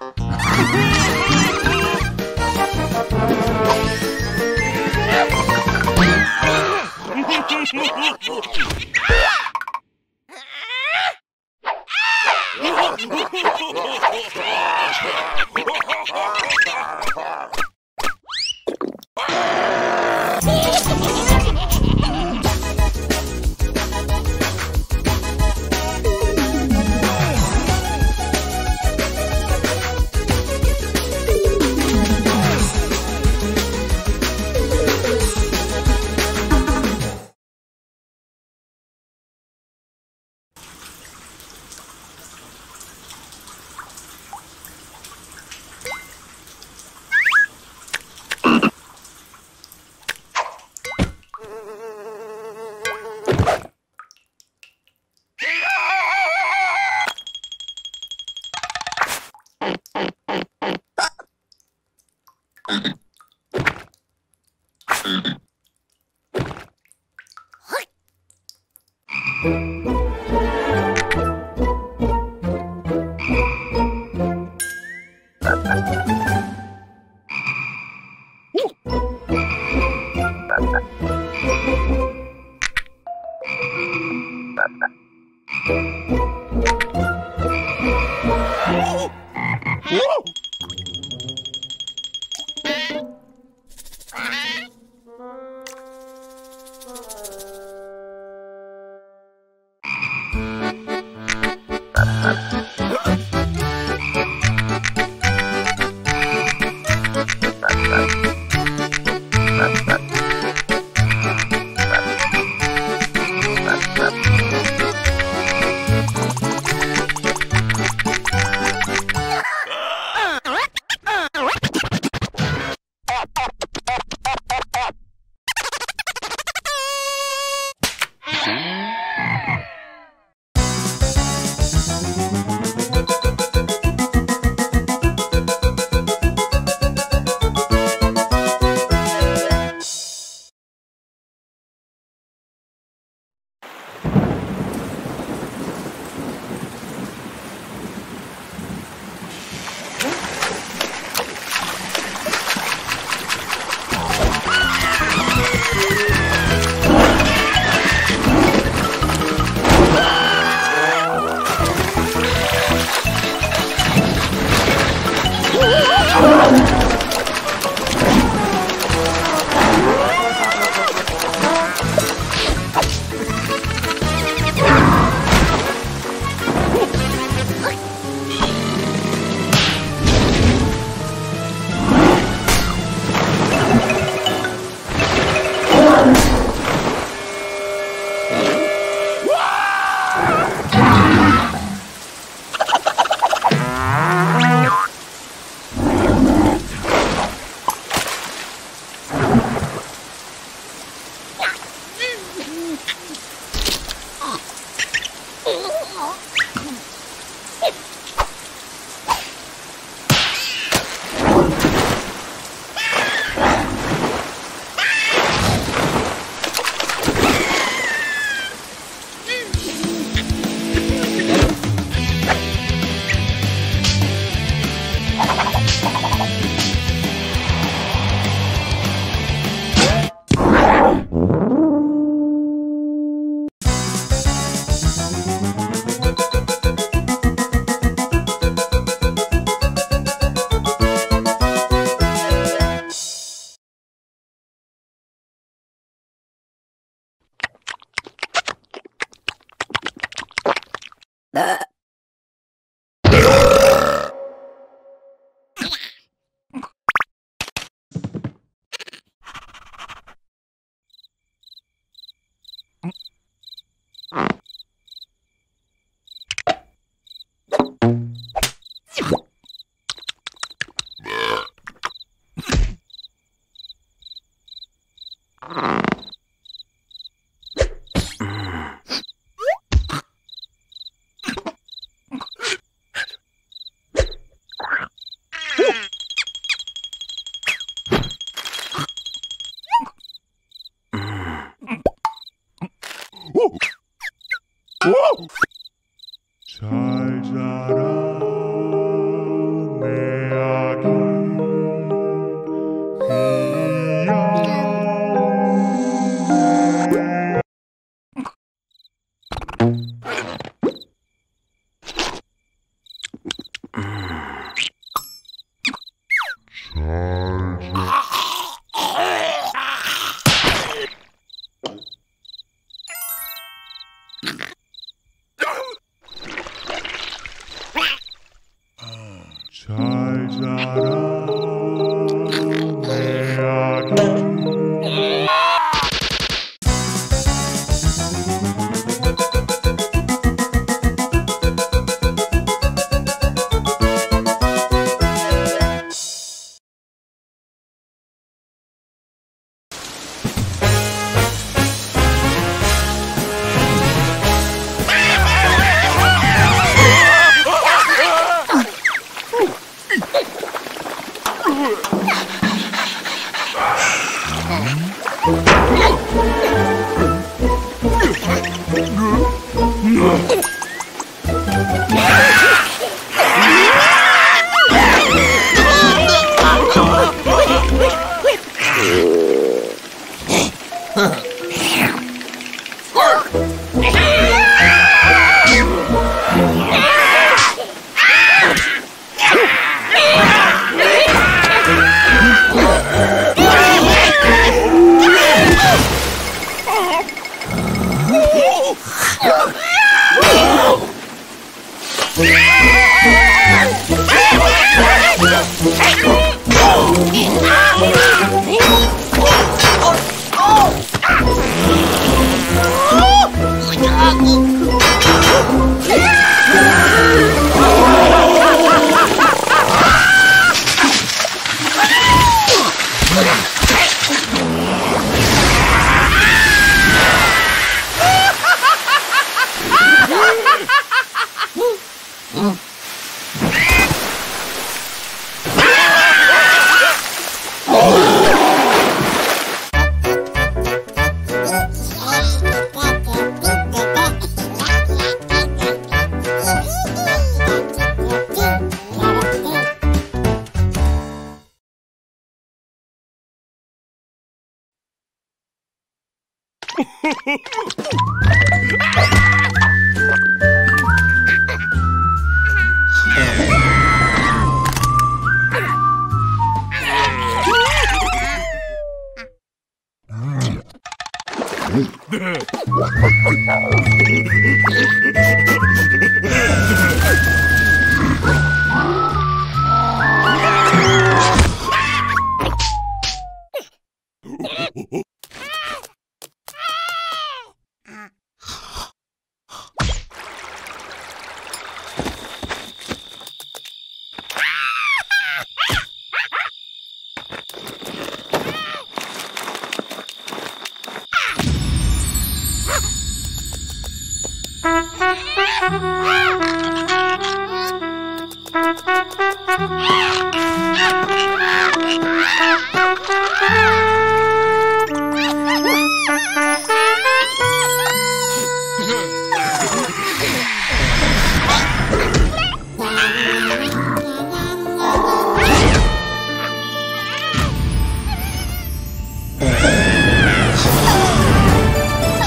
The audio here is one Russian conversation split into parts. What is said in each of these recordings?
you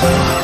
Thank.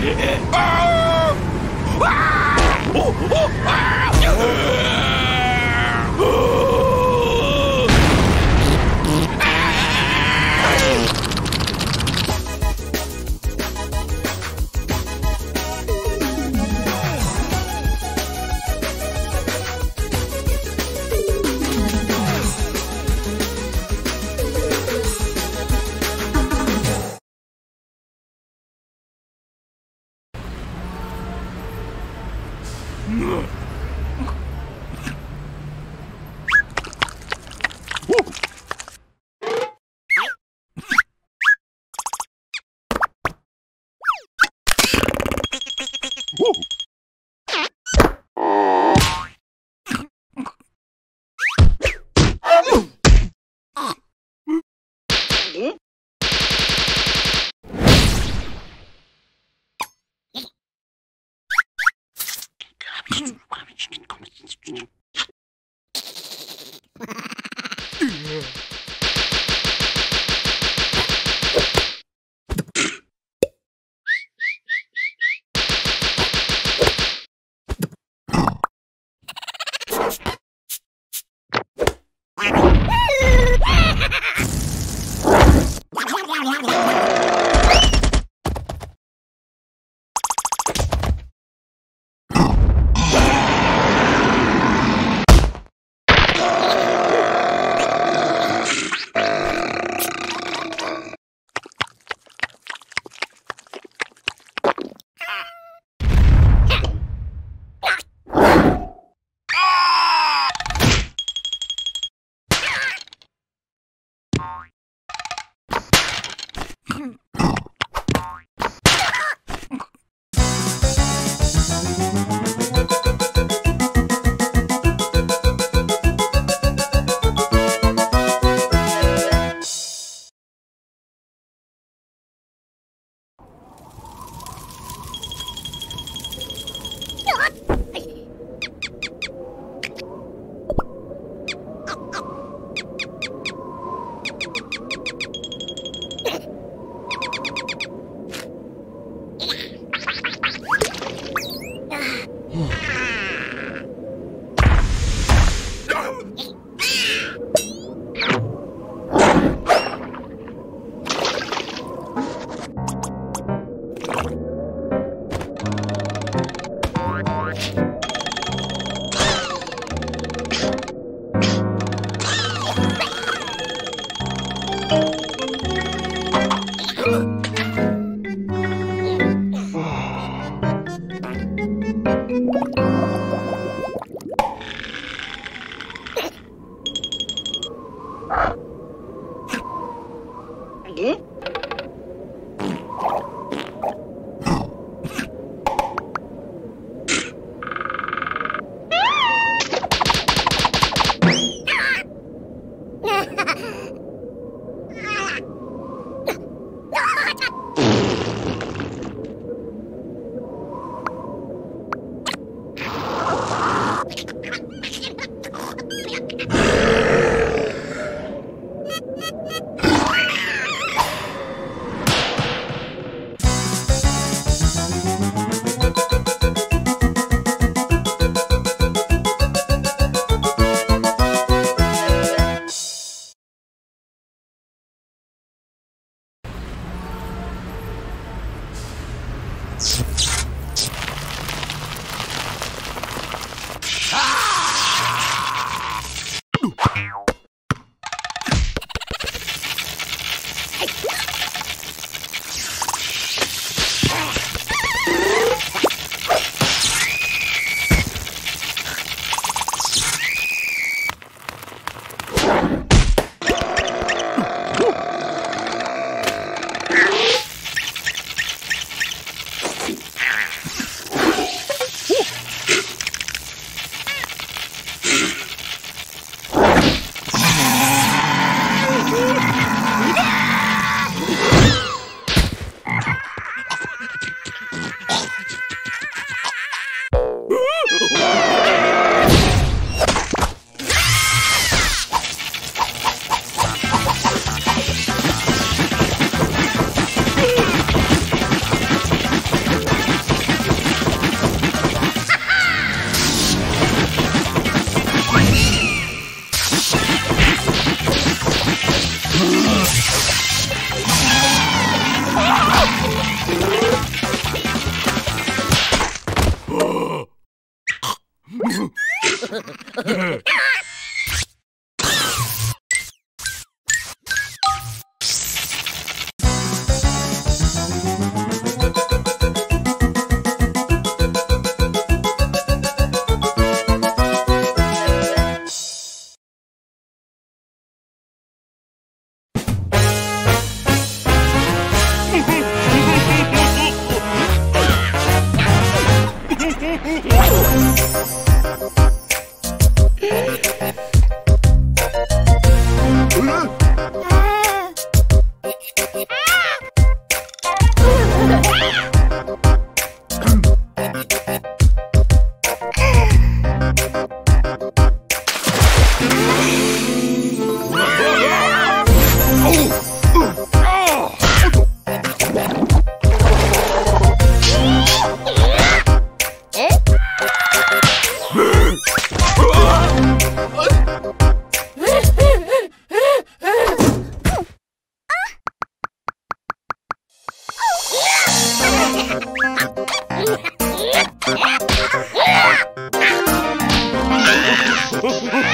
Ah!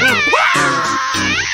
Ah!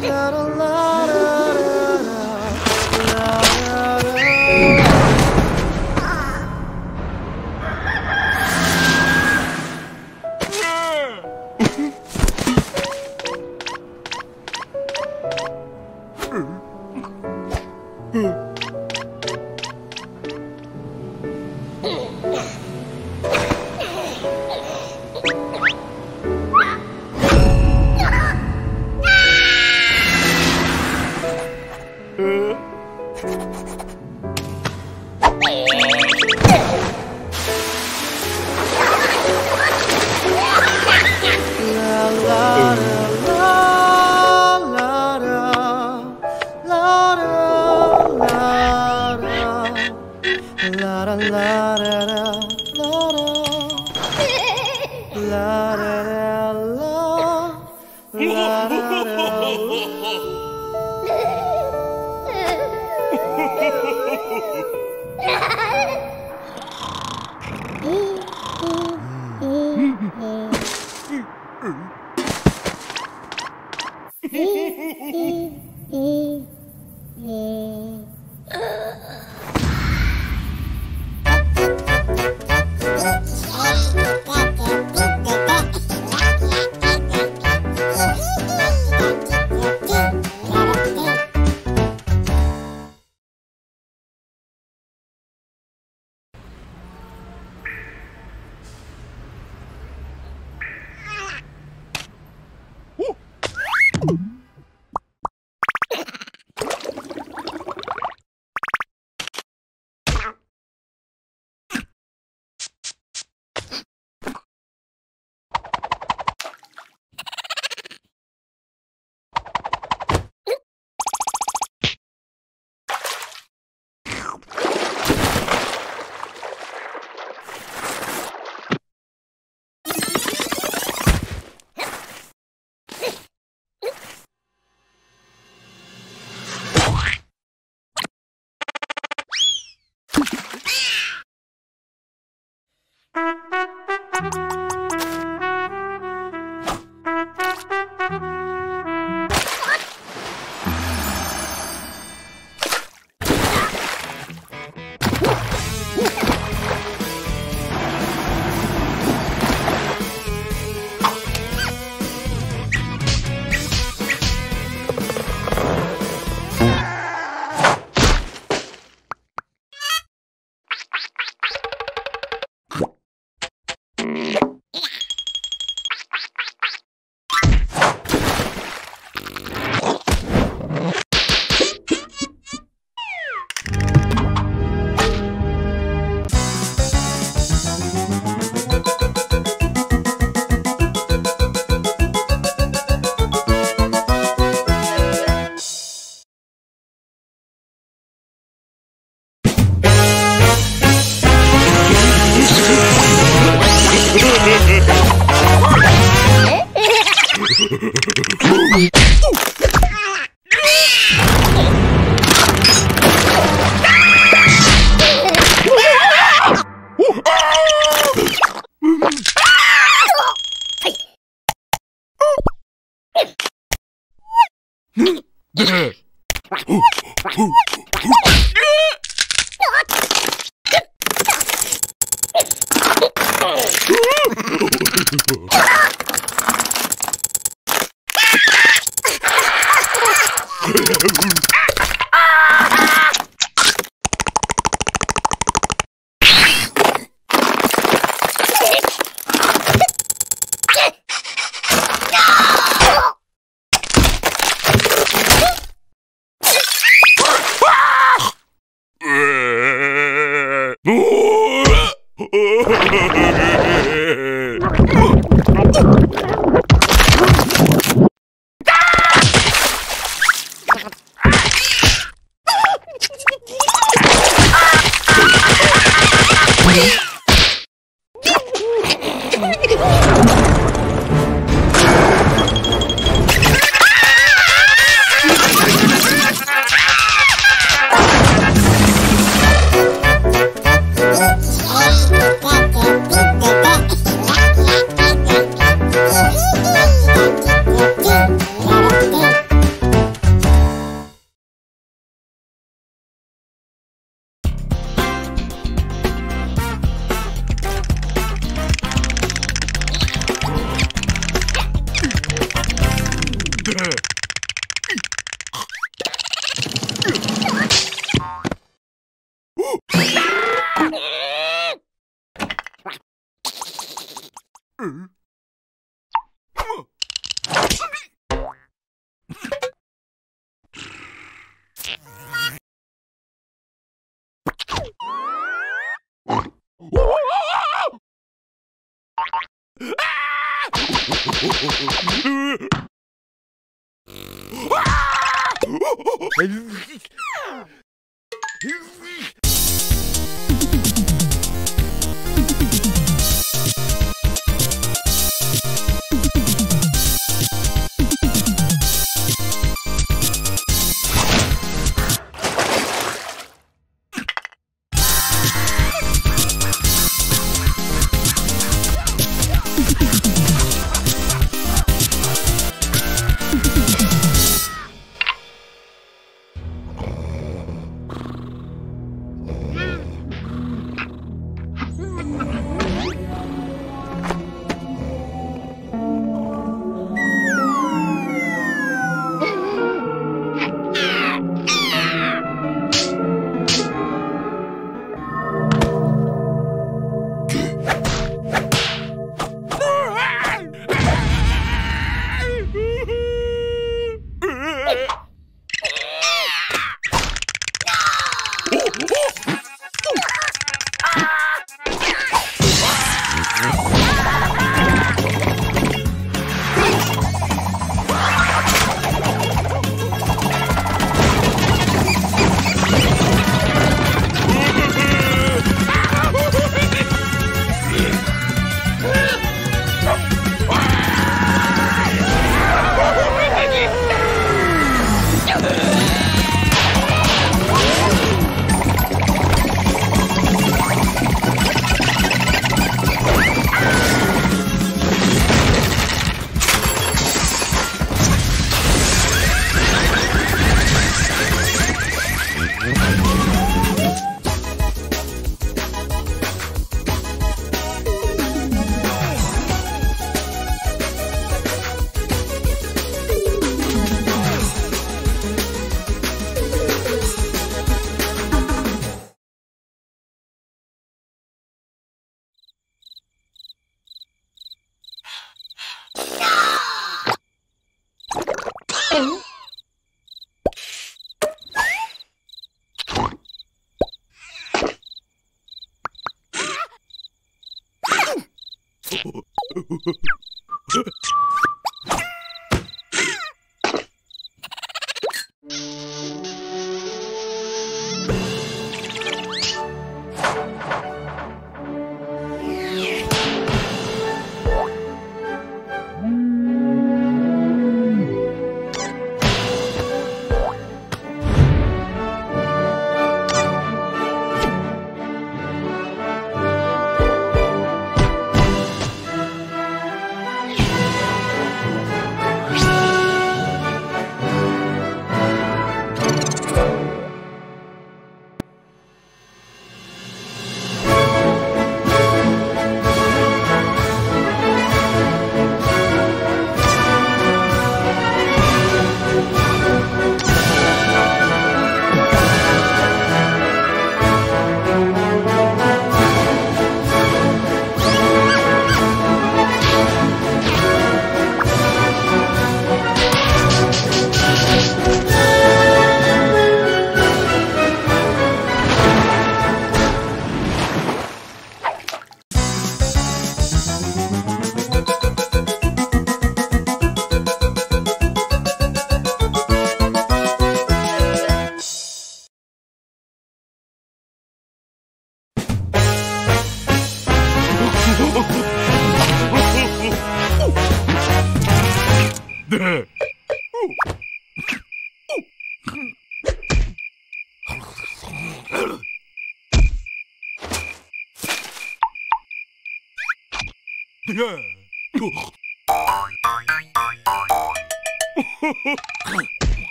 little love.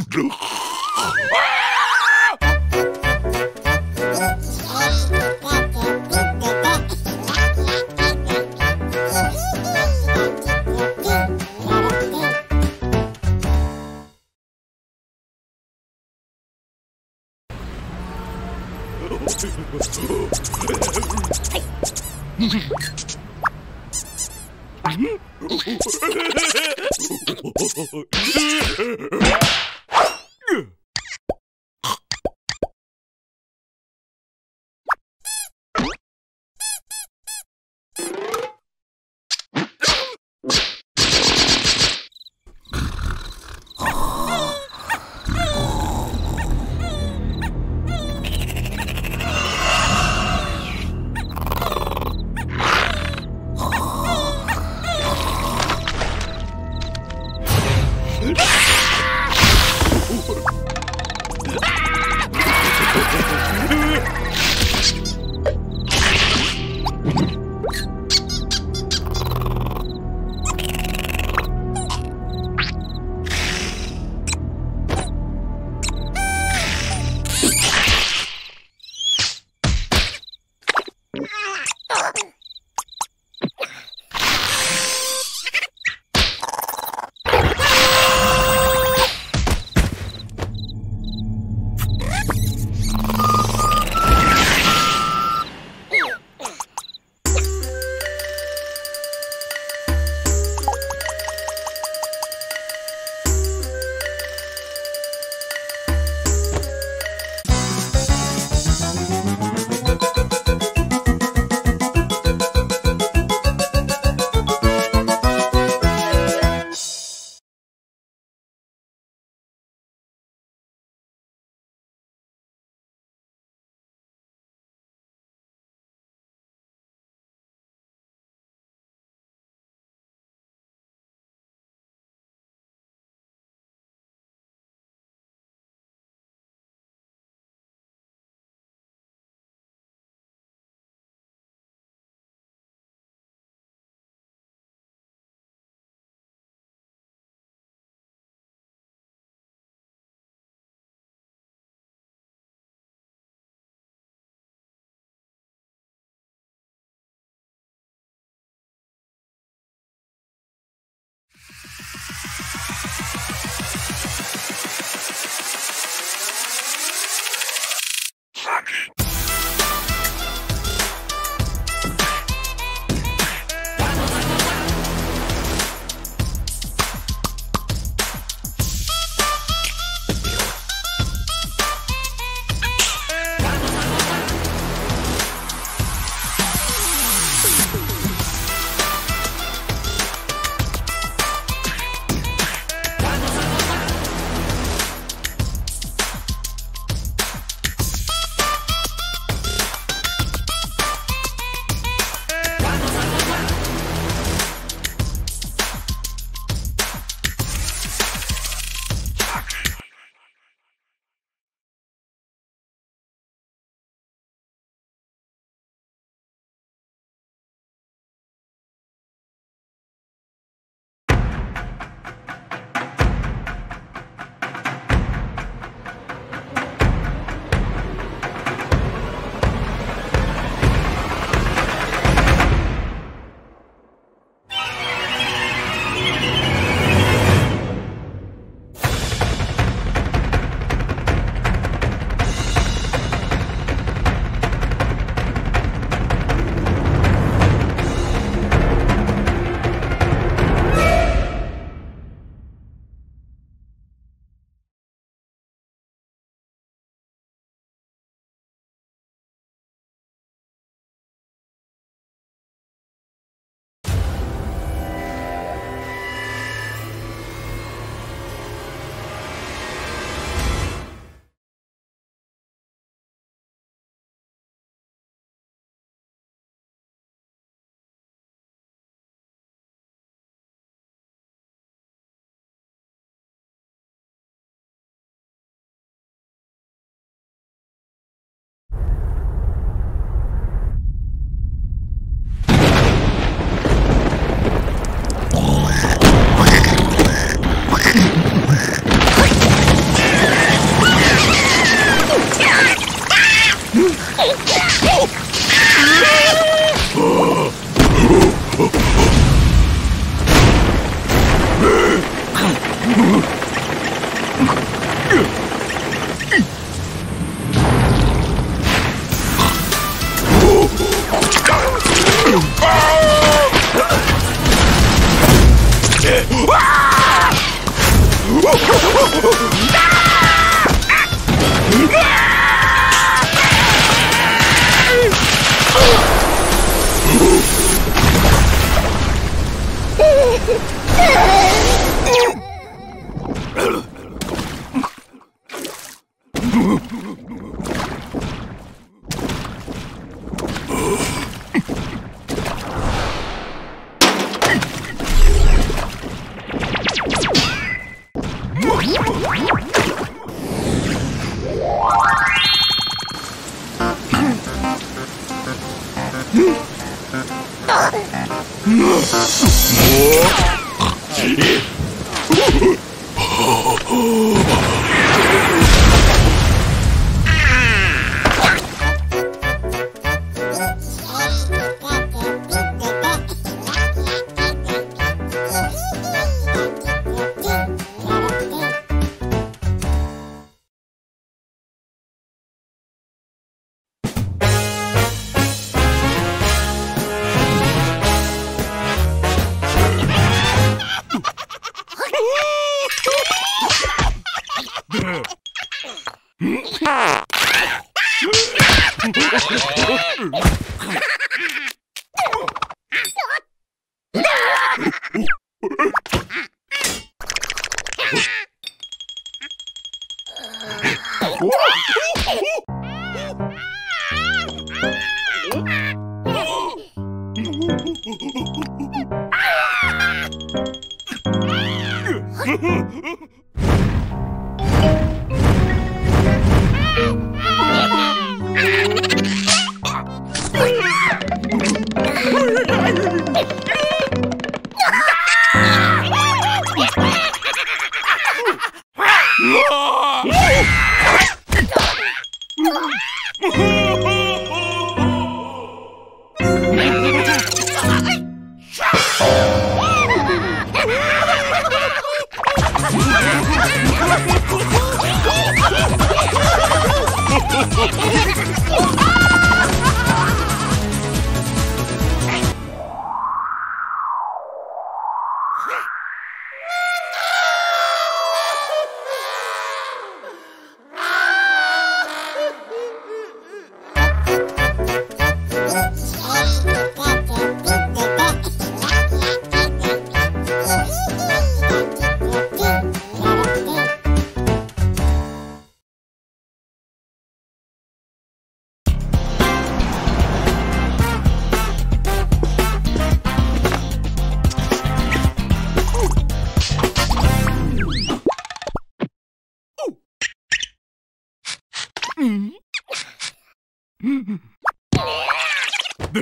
Ah!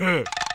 Yeah.